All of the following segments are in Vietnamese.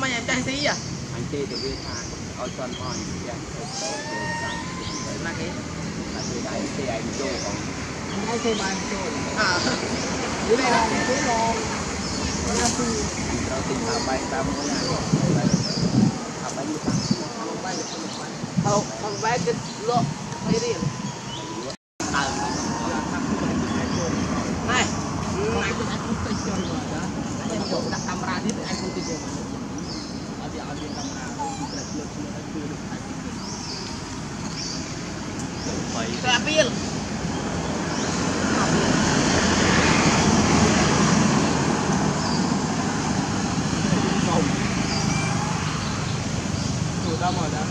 xong bây giờ em trang anh chị thì biết à ở sân mòn trang trí là cái? Đại từ đây thì anh chú còn anh à. thì mà anh chú à. Dưới đây là cái là chú là chú là bay tam mối này bay không không bay cái lộ cái riêng ไป cái bill không đủ đâu mà đó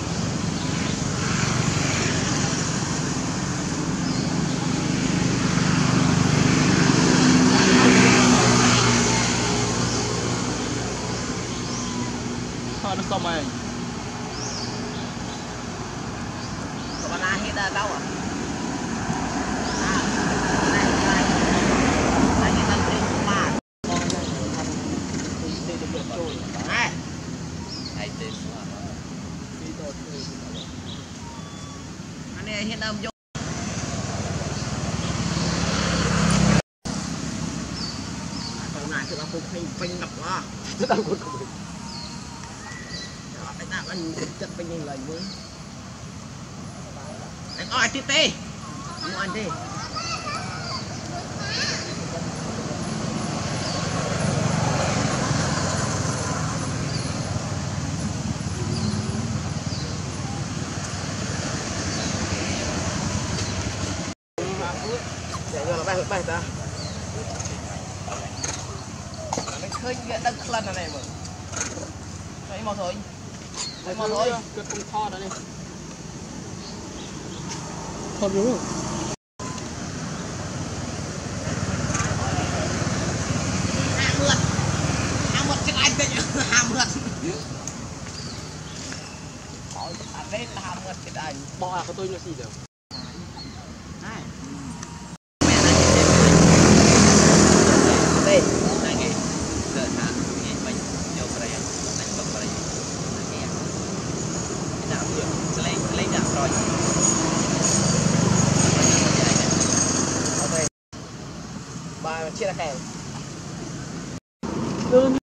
thôi nó xong rồi Có bạn ai hết đâu à? À, này, này. Này, cái tân trinh của bạn. Này, hay tên anh này hiện âm vô. Còn này thì nó cũng phình phình ngập quá. rất đau cuối cùng Đó, anh anh chất phình như lời. Anh ơi, anh đi. Để không bỏ bay bay ta. hấp dẫn ឃើញវាដឹងក្លិនអីមើលអីមកថុយអីមកថុយគឺពុំថតអានេះថតយូរបោះអាកតុយនោះស៊ីទៅ Doon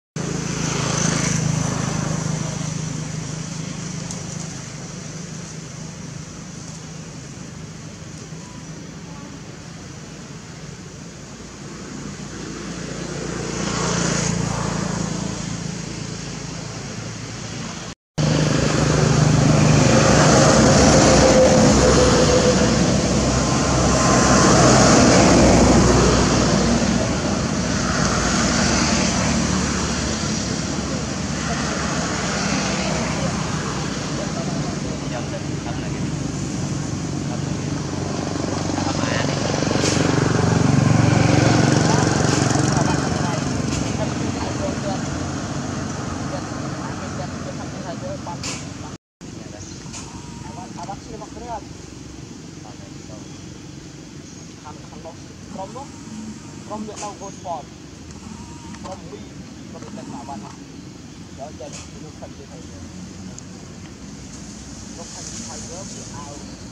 ក្រុមនោះក្រុមអ្នកនៅ Gold Sport ក្រុម2ប្រទេសអាវ៉ាន់ដល់ចេញនោះខិតទៅហើយនោះខិតទៅហើយវាអោ